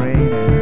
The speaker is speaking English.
rain.